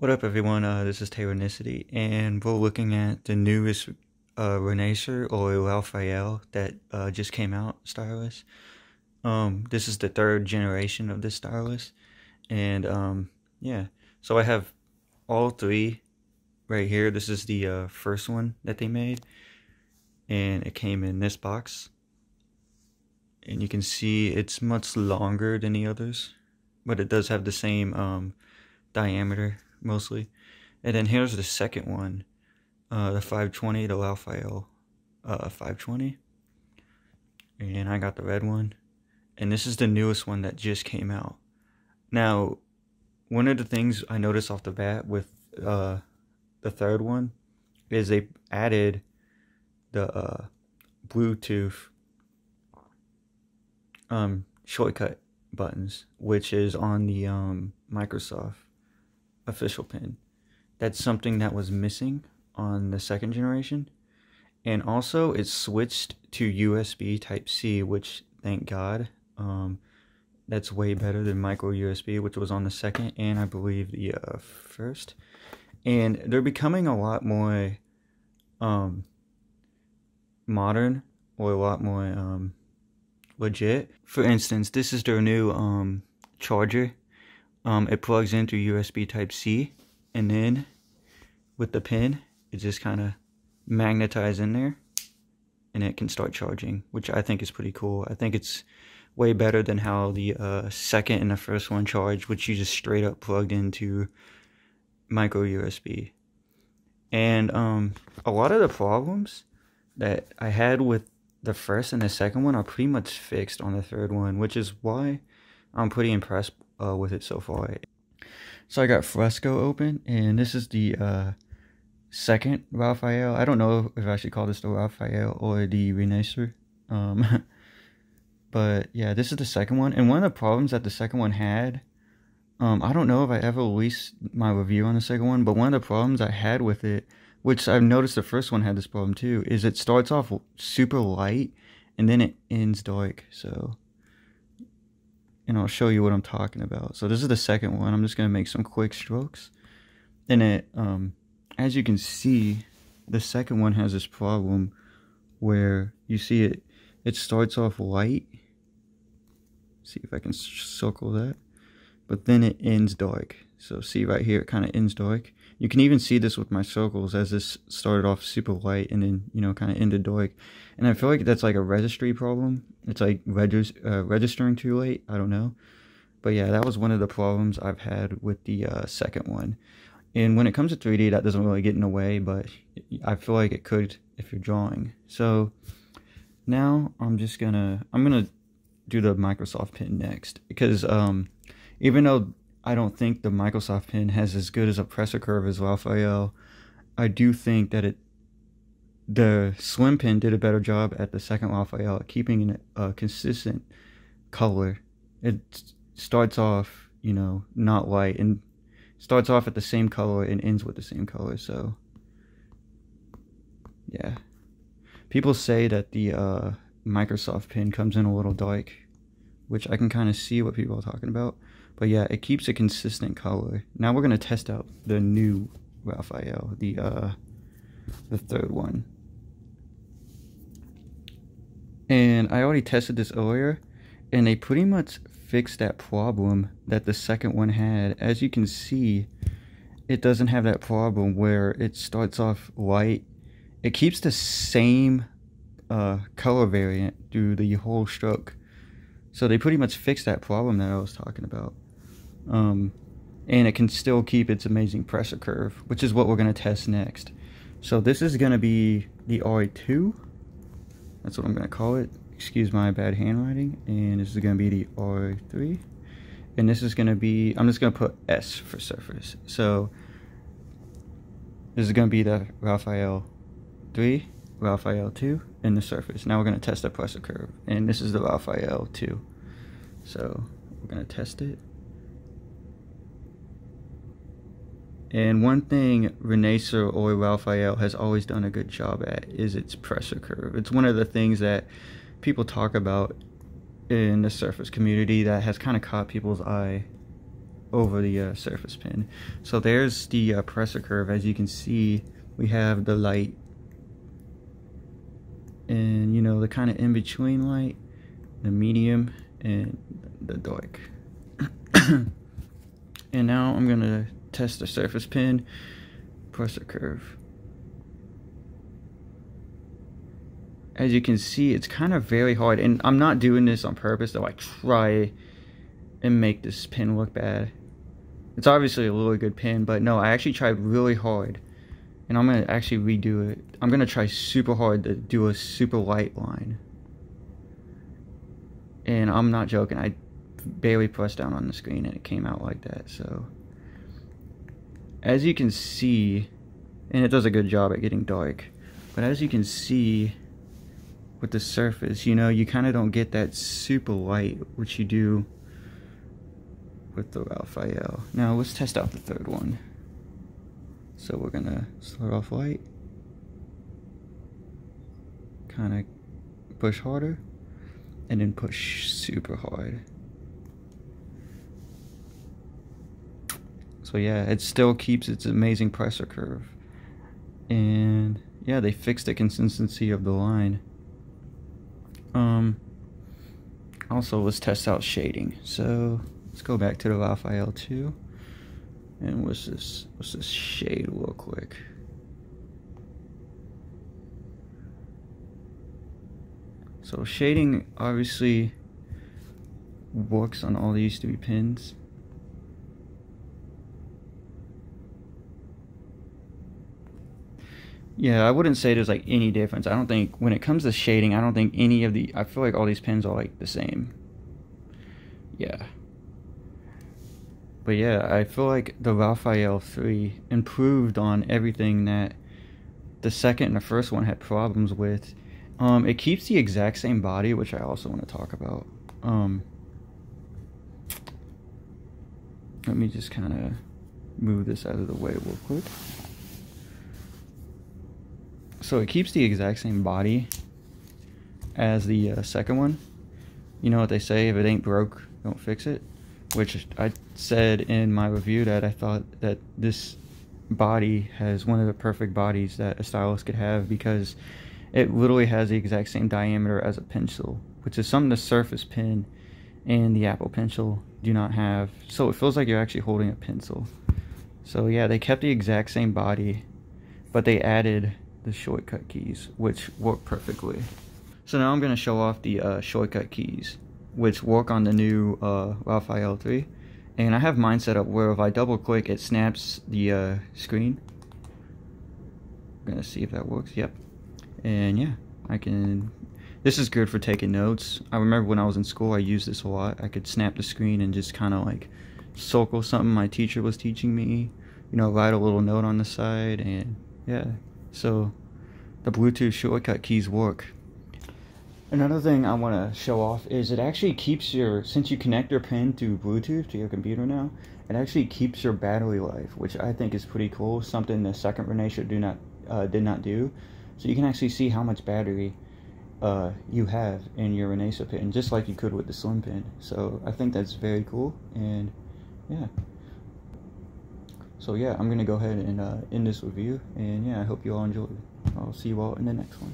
What up, everyone? Uh, this is Taylor Nicty, and we're looking at the newest uh, Renaisser or Raphael that uh, just came out stylus. Um, this is the third generation of this stylus, and um, yeah, so I have all three right here. This is the uh, first one that they made, and it came in this box, and you can see it's much longer than the others, but it does have the same um, diameter mostly. And then here's the second one, uh, the 520, the Raphael uh, 520. And I got the red one. And this is the newest one that just came out. Now, one of the things I noticed off the bat with uh, the third one is they added the uh, Bluetooth um, shortcut buttons, which is on the um, Microsoft official pin. That's something that was missing on the second generation. And also, it switched to USB Type C, which thank God. Um, that's way better than micro USB, which was on the second and I believe the uh, first. And they're becoming a lot more um, modern or a lot more um, legit. For instance, this is their new um, charger um, it plugs into USB Type C, and then with the pin, it just kind of magnetizes in there, and it can start charging, which I think is pretty cool. I think it's way better than how the uh, second and the first one charged, which you just straight up plugged into micro USB. And um, a lot of the problems that I had with the first and the second one are pretty much fixed on the third one, which is why I'm pretty impressed uh, with it so far. So I got Fresco open, and this is the uh, second Raphael. I don't know if I should call this the Raphael or the Renaisser. Um, but yeah, this is the second one. And one of the problems that the second one had, um, I don't know if I ever released my review on the second one, but one of the problems I had with it, which I've noticed the first one had this problem too, is it starts off super light and then it ends dark. So and I'll show you what I'm talking about. So this is the second one. I'm just going to make some quick strokes. And it, um, as you can see, the second one has this problem where you see it, it starts off light. See if I can circle that. But then it ends dark. So see right here, it kind of ends dark. You can even see this with my circles as this started off super light and then, you know, kind of ended dark. And I feel like that's like a registry problem. It's like regis uh, registering too late. I don't know. But yeah, that was one of the problems I've had with the uh, second one. And when it comes to 3D, that doesn't really get in the way, but I feel like it could if you're drawing. So now I'm just gonna, I'm gonna do the Microsoft pin next because um, even though I don't think the Microsoft pin has as good as a pressure curve as Raphael. I do think that it the slim pin did a better job at the second Raphael keeping a consistent color. It starts off, you know, not light and starts off at the same color and ends with the same color. So, yeah. People say that the uh, Microsoft pin comes in a little dark, which I can kind of see what people are talking about. But yeah, it keeps a consistent color. Now we're gonna test out the new Raphael, the uh, the third one. And I already tested this earlier, and they pretty much fixed that problem that the second one had. As you can see, it doesn't have that problem where it starts off light. It keeps the same uh, color variant through the whole stroke. So they pretty much fixed that problem that I was talking about. Um, and it can still keep its amazing pressure curve, which is what we're going to test next. So this is going to be the R2. That's what I'm going to call it. Excuse my bad handwriting. And this is going to be the R3. And this is going to be, I'm just going to put S for surface. So this is going to be the Raphael 3, Raphael 2, and the surface. Now we're going to test the pressure curve. And this is the Raphael 2. So we're going to test it. And one thing Renaisser or Raphael has always done a good job at is its pressure curve. It's one of the things that people talk about in the surface community that has kind of caught people's eye over the uh, surface pin. So there's the uh, pressure curve. As you can see, we have the light and you know the kind of in-between light, the medium, and the dark. and now I'm gonna test the surface pin pressure curve. As you can see, it's kind of very hard, and I'm not doing this on purpose to like try and make this pin look bad. It's obviously a really good pin, but no, I actually tried really hard. And I'm going to actually redo it. I'm going to try super hard to do a super light line. And I'm not joking. I barely pressed down on the screen and it came out like that. So, as you can see, and it does a good job at getting dark. But as you can see with the surface, you know, you kind of don't get that super light, which you do with the Raphael. Now let's test out the third one. So we're gonna start off light, kind of push harder, and then push super hard. So yeah, it still keeps its amazing pressure curve. And yeah, they fixed the consistency of the line. Um, also, let's test out shading. So Let's go back to the Raphael 2. And what's this what's this shade real quick? So shading obviously works on all these three pins. Yeah, I wouldn't say there's like any difference. I don't think when it comes to shading, I don't think any of the I feel like all these pins are like the same. Yeah. But yeah, I feel like the Raphael 3 improved on everything that the second and the first one had problems with. Um, it keeps the exact same body, which I also want to talk about. Um, let me just kind of move this out of the way real quick. So it keeps the exact same body as the uh, second one. You know what they say, if it ain't broke, don't fix it which I said in my review that I thought that this body has one of the perfect bodies that a stylus could have because it literally has the exact same diameter as a pencil, which is something the Surface Pen and the Apple Pencil do not have. So it feels like you're actually holding a pencil. So yeah, they kept the exact same body, but they added the shortcut keys, which work perfectly. So now I'm going to show off the uh, shortcut keys which work on the new uh, Raphael 3. And I have mine set up where if I double click, it snaps the uh, screen. I'm gonna see if that works. Yep. And yeah, I can. This is good for taking notes. I remember when I was in school, I used this a lot. I could snap the screen and just kind of like circle something my teacher was teaching me. You know, write a little note on the side, and yeah. So the Bluetooth shortcut keys work. Another thing I want to show off is it actually keeps your, since you connect your pen to Bluetooth to your computer now, it actually keeps your battery life, which I think is pretty cool. Something the second Renaisser do not uh, did not do. So you can actually see how much battery uh, you have in your Renaisser pen, just like you could with the Slim pen. So I think that's very cool, and yeah. So yeah, I'm gonna go ahead and uh, end this review, and yeah, I hope you all enjoyed. I'll see you all in the next one.